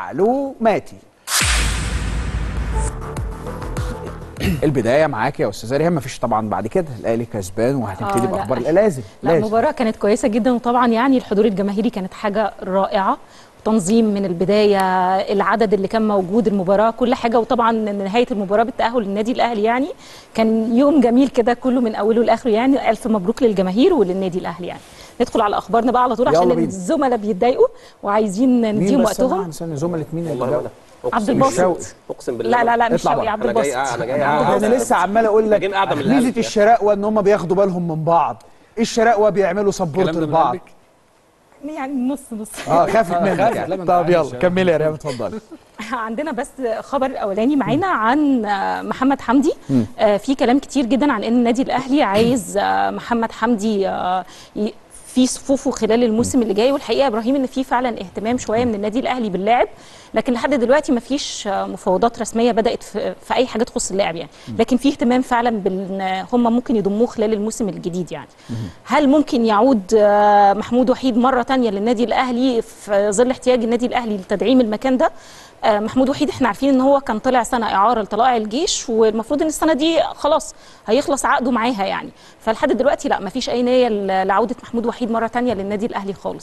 معلوماتي البداية معاك يا أستاذة ريهام مفيش طبعا بعد كده الأهلي كسبان وهتبتدي آه، لا. بأخبار لازم لا لازم. المباراة كانت كويسة جدا وطبعا يعني الحضور الجماهيري كانت حاجة رائعة. تنظيم من البداية العدد اللي كان موجود المباراة كل حاجة. وطبعا نهاية المباراة بالتأهل للنادي الأهلي يعني كان يوم جميل كده كله من أوله لآخره يعني. ألف مبروك للجماهير وللنادي الأهلي يعني. ندخل على أخبارنا بقى على طول عشان. الزملاء بيتضايقوا وعايزين مين نديهم بس وقتهم زملاء مين اللي عبد أقسم الباسط. بالله. أقسم بالله لا لا لا مش شوقي بقى. عبد أنا جاي الباسط أنا جاي عبد أقعد. أنا لسه عمال أقول لك ميزة. الشراقوه ان هم بياخدوا بالهم من بعض الشراقوه بيعملوا سبورت لبعض؟ يعني نص نص آه خافت منك. يعني. ما انت طب يلا. كملي يا ريهام اتفضلي عندنا بس خبر الاولاني معانا عن آه، محمد حمدي آه، في كلام كتير جدا عن إن النادي الأهلي عايز آه، محمد حمدي آه، ي- في صفوفه خلال الموسم اللي جاي والحقيقة إبراهيم إن في فعلا اهتمام شوية من النادي الأهلي باللاعب. لكن لحد دلوقتي ما فيش مفاوضات رسمية بدأت في, أي حاجة تخص اللاعب يعني. لكن في اهتمام فعلا بإن هم ممكن يضموه خلال الموسم الجديد يعني. هل ممكن يعود آه، محمود وحيد مرة تانية للنادي الأهلي في ظل احتياج النادي الأهلي لتدعيم المكان ده؟ آه، محمود وحيد إحنا عارفين إن هو كان طلع سنة إعارة لطلائع الجيش والمفروض إن السنة دي خلاص هيخلص عقده معاها يعني. فلحد دلوقتي لا مفيش أي نية لعودة محمود وحيد مرة تانية للنادي الأهلي خالص.